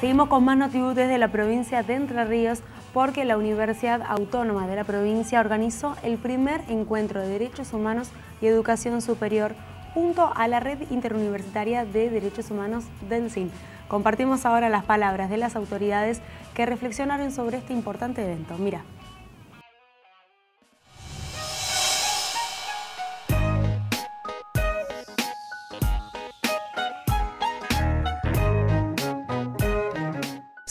Seguimos con más noticias desde la provincia de Entre Ríos porque la Universidad Autónoma de la provincia organizó el primer encuentro de Derechos Humanos y Educación Superior junto a la Red Interuniversitaria de Derechos Humanos del CIN. Compartimos ahora las palabras de las autoridades que reflexionaron sobre este importante evento. Mira.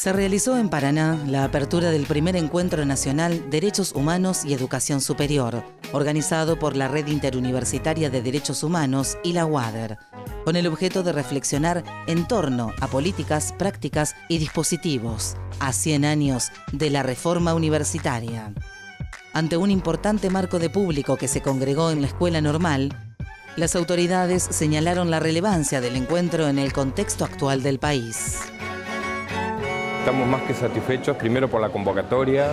Se realizó en Paraná la apertura del primer encuentro nacional Derechos Humanos y Educación Superior, organizado por la Red Interuniversitaria de Derechos Humanos y la WADER, con el objeto de reflexionar en torno a políticas, prácticas y dispositivos a 100 años de la reforma universitaria. Ante un importante marco de público que se congregó en la escuela normal, las autoridades señalaron la relevancia del encuentro en el contexto actual del país. Estamos más que satisfechos, primero por la convocatoria,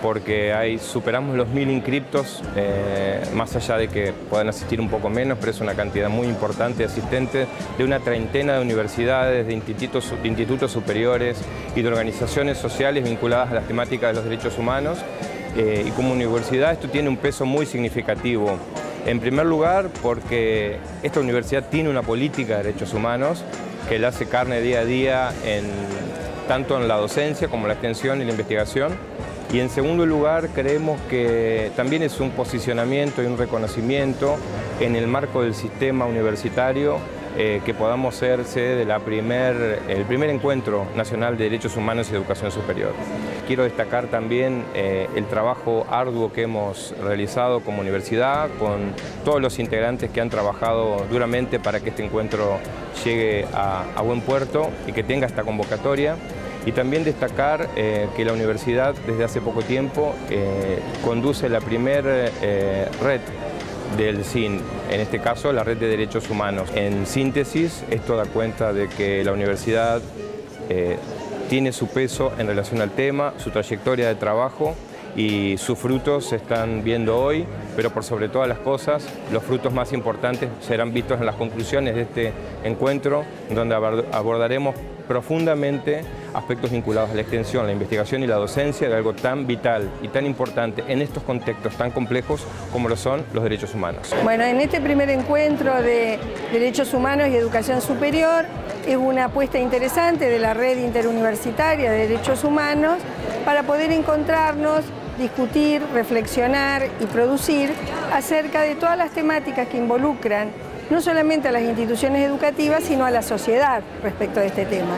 porque superamos los mil inscriptos, eh, más allá de que puedan asistir un poco menos, pero es una cantidad muy importante de asistentes de una treintena de universidades, de institutos, institutos superiores y de organizaciones sociales vinculadas a las temáticas de los derechos humanos. Eh, y como universidad esto tiene un peso muy significativo. En primer lugar, porque esta universidad tiene una política de derechos humanos que la hace carne día a día en tanto en la docencia como en la extensión y la investigación. Y en segundo lugar, creemos que también es un posicionamiento y un reconocimiento en el marco del sistema universitario eh, que podamos ser sede del primer, primer encuentro nacional de derechos humanos y educación superior. Quiero destacar también eh, el trabajo arduo que hemos realizado como universidad, con todos los integrantes que han trabajado duramente para que este encuentro llegue a, buen puerto y que tenga esta convocatoria. Y también destacar eh, que la universidad desde hace poco tiempo conduce la primera red del CIN, en este caso la Red de Derechos Humanos. En síntesis, esto da cuenta de que la universidad eh, tiene su peso en relación al tema, su trayectoria de trabajo y sus frutos se están viendo hoy, pero por sobre todas las cosas, los frutos más importantes serán vistos en las conclusiones de este encuentro, donde abordaremos profundamente aspectos vinculados a la extensión, la investigación y la docencia de algo tan vital y tan importante en estos contextos tan complejos como lo son los derechos humanos. Bueno, en este primer encuentro de derechos humanos y educación superior es una apuesta interesante de la red interuniversitaria de derechos humanos para poder encontrarnos discutir, reflexionar y producir acerca de todas las temáticas que involucran no solamente a las instituciones educativas, sino a la sociedad respecto de este tema.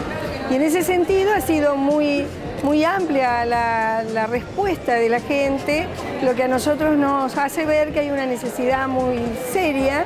Y en ese sentido ha sido muy, muy amplia la, la, respuesta de la gente, lo que a nosotros nos hace ver que hay una necesidad muy seria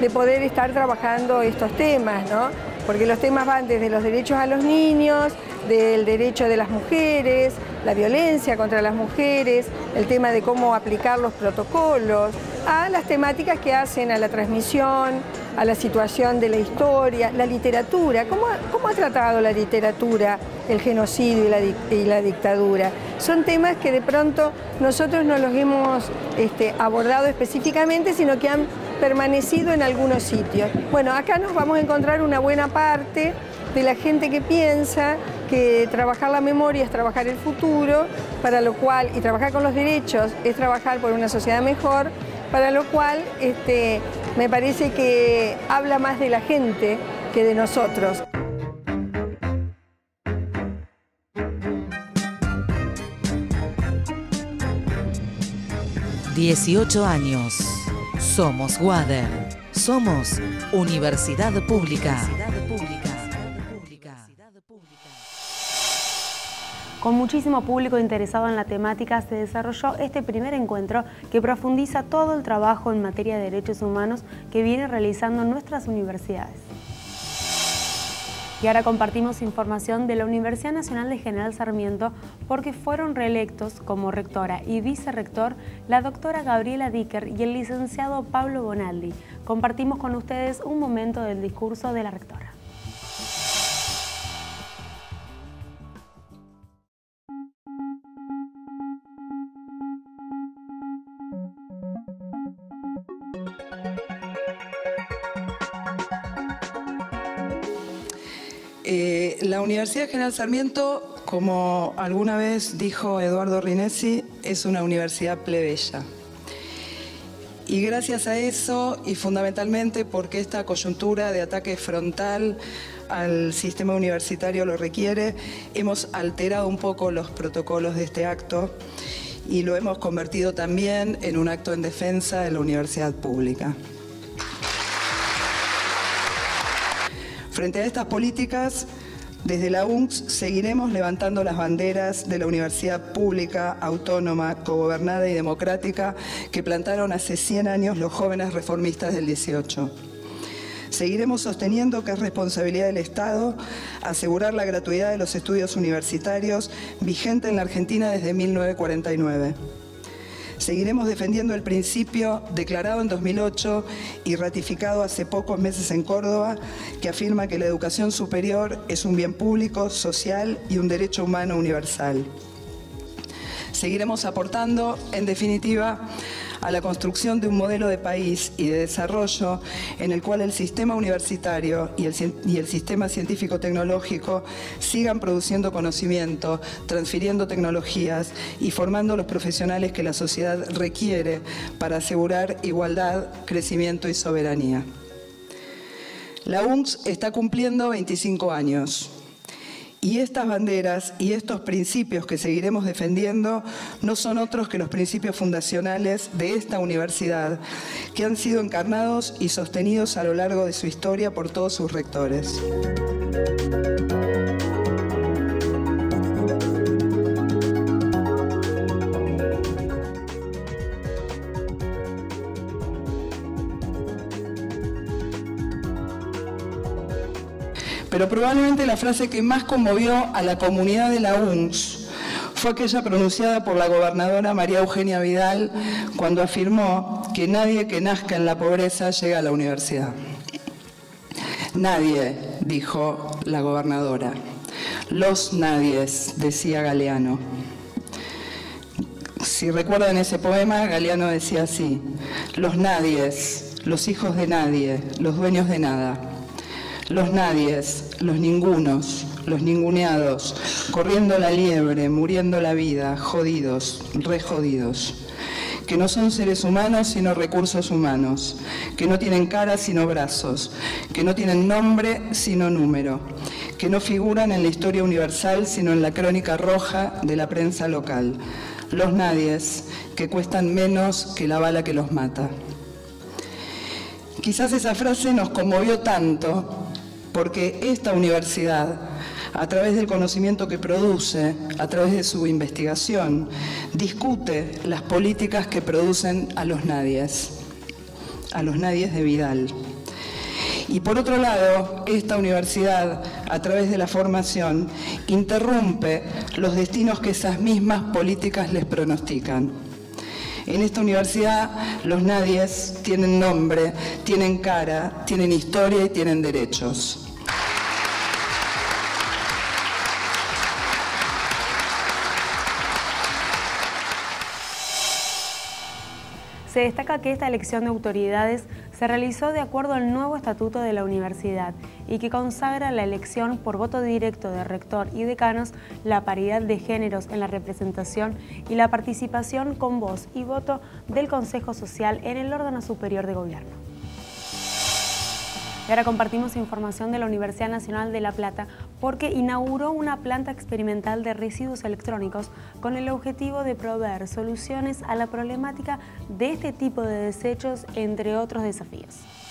de poder estar trabajando estos temas, ¿no? porque los temas van desde los derechos a los niños, del derecho de las mujeres, la violencia contra las mujeres, el tema de cómo aplicar los protocolos, a las temáticas que hacen a la transmisión, a la situación de la historia, la literatura. ¿Cómo, cómo ha tratado la literatura el genocidio y la, dictadura? Son temas que de pronto nosotros no los hemos este, abordado específicamente, sino que han permanecido en algunos sitios. Bueno, acá nos vamos a encontrar una buena parte de la gente que piensa que trabajar la memoria es trabajar el futuro, para lo cual, y trabajar con los derechos es trabajar por una sociedad mejor, para lo cual este, me parece que habla más de la gente que de nosotros. ...18 años... ...somos Wader... ...somos Universidad Pública... Con muchísimo público interesado en la temática se desarrolló este primer encuentro que profundiza todo el trabajo en materia de derechos humanos que viene realizando nuestras universidades. Y ahora compartimos información de la Universidad Nacional de General Sarmiento porque fueron reelectos como rectora y vicerrector la doctora Gabriela Dicker y el licenciado Pablo Bonaldi. Compartimos con ustedes un momento del discurso de la rectora. Universidad General Sarmiento, como alguna vez dijo Eduardo Rinesi, es una universidad plebeya. Y gracias a eso, y fundamentalmente porque esta coyuntura de ataque frontal al sistema universitario lo requiere, hemos alterado un poco los protocolos de este acto y lo hemos convertido también en un acto en defensa de la universidad pública. Frente a estas políticas, desde la UNCS seguiremos levantando las banderas de la universidad pública, autónoma, cogobernada y democrática que plantaron hace 100 años los jóvenes reformistas del 18. Seguiremos sosteniendo que es responsabilidad del Estado asegurar la gratuidad de los estudios universitarios vigente en la Argentina desde 1949. Seguiremos defendiendo el principio declarado en 2008 y ratificado hace pocos meses en Córdoba, que afirma que la educación superior es un bien público, social y un derecho humano universal. Seguiremos aportando, en definitiva, a la construcción de un modelo de país y de desarrollo en el cual el sistema universitario y el, y el sistema científico-tecnológico sigan produciendo conocimiento, transfiriendo tecnologías y formando los profesionales que la sociedad requiere para asegurar igualdad, crecimiento y soberanía. La UNCS está cumpliendo 25 años. Y estas banderas y estos principios que seguiremos defendiendo no son otros que los principios fundacionales de esta universidad, que han sido encarnados y sostenidos a lo largo de su historia por todos sus rectores. Pero probablemente la frase que más conmovió a la comunidad de la UNS fue aquella pronunciada por la gobernadora María Eugenia Vidal cuando afirmó que nadie que nazca en la pobreza llega a la universidad. Nadie, dijo la gobernadora. Los nadies, decía Galeano. Si recuerdan ese poema, Galeano decía así, los nadies, los hijos de nadie, los dueños de nada los nadies, los ningunos, los ninguneados, corriendo la liebre, muriendo la vida, jodidos, re jodidos, que no son seres humanos sino recursos humanos, que no tienen cara sino brazos, que no tienen nombre sino número, que no figuran en la historia universal sino en la crónica roja de la prensa local, los nadies, que cuestan menos que la bala que los mata. Quizás esa frase nos conmovió tanto porque esta universidad, a través del conocimiento que produce, a través de su investigación, discute las políticas que producen a los nadies, a los nadies de Vidal. Y por otro lado, esta universidad, a través de la formación, interrumpe los destinos que esas mismas políticas les pronostican. En esta universidad los nadies tienen nombre, tienen cara, tienen historia y tienen derechos. Se destaca que esta elección de autoridades se realizó de acuerdo al nuevo estatuto de la universidad y que consagra la elección por voto directo de rector y decanos, la paridad de géneros en la representación y la participación con voz y voto del Consejo Social en el órgano superior de gobierno. Y ahora compartimos información de la Universidad Nacional de La Plata porque inauguró una planta experimental de residuos electrónicos con el objetivo de proveer soluciones a la problemática de este tipo de desechos, entre otros desafíos.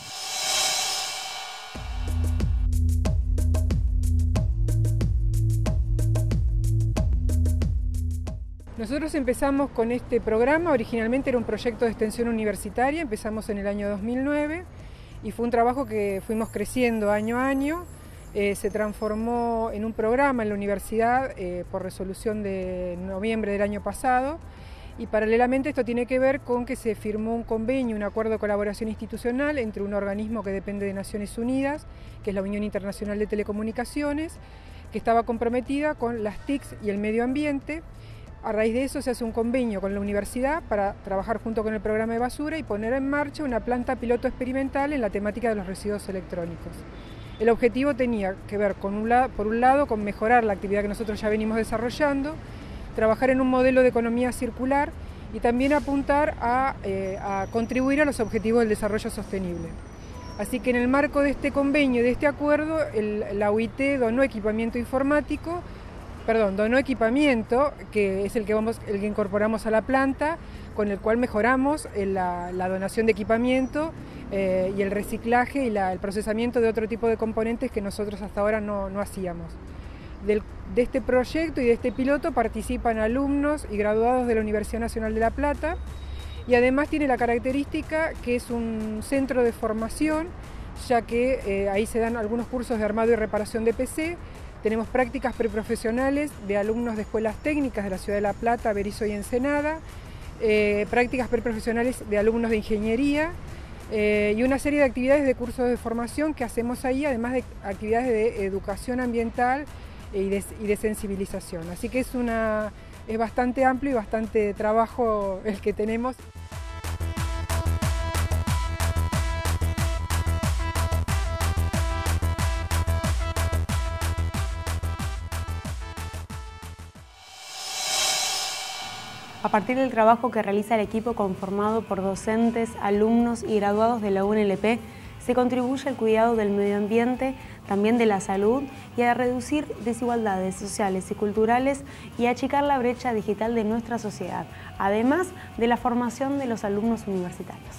Nosotros empezamos con este programa, originalmente era un proyecto de extensión universitaria, empezamos en el año 2009 y fue un trabajo que fuimos creciendo año a año. Eh, se transformó en un programa en la universidad eh, por resolución de noviembre del año pasado y paralelamente esto tiene que ver con que se firmó un convenio, un acuerdo de colaboración institucional entre un organismo que depende de Naciones Unidas, que es la Unión Internacional de Telecomunicaciones, que estaba comprometida con las TICs y el medio ambiente a raíz de eso se hace un convenio con la universidad para trabajar junto con el programa de basura y poner en marcha una planta piloto experimental en la temática de los residuos electrónicos. El objetivo tenía que ver, con un por un lado, con mejorar la actividad que nosotros ya venimos desarrollando, trabajar en un modelo de economía circular y también apuntar a, eh, contribuir a los objetivos del desarrollo sostenible. Así que en el marco de este convenio de este acuerdo, la UIT donó equipamiento informático, perdón, donó equipamiento, que es el que, vamos, el que incorporamos a la planta, con el cual mejoramos eh, la, donación de equipamiento eh, y el reciclaje y el procesamiento de otro tipo de componentes que nosotros hasta ahora no, hacíamos. de este proyecto y de este piloto participan alumnos y graduados de la Universidad Nacional de La Plata y además tiene la característica que es un centro de formación, ya que eh, ahí se dan algunos cursos de armado y reparación de PC, tenemos prácticas preprofesionales de alumnos de escuelas técnicas de la Ciudad de La Plata, Berizo y Ensenada, eh, prácticas preprofesionales de alumnos de ingeniería eh, y una serie de actividades de cursos de formación que hacemos ahí, además de actividades de educación ambiental y de, sensibilización. Así que es, una, es bastante amplio y bastante trabajo el que tenemos. A partir del trabajo que realiza el equipo conformado por docentes, alumnos y graduados de la UNLP, se contribuye al cuidado del medio ambiente, también de la salud y a reducir desigualdades sociales y culturales y a achicar la brecha digital de nuestra sociedad, además de la formación de los alumnos universitarios.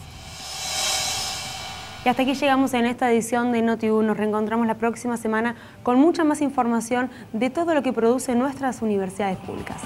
Y hasta aquí llegamos en esta edición de Noti1. Nos reencontramos la próxima semana con mucha más información de todo lo que produce nuestras universidades públicas.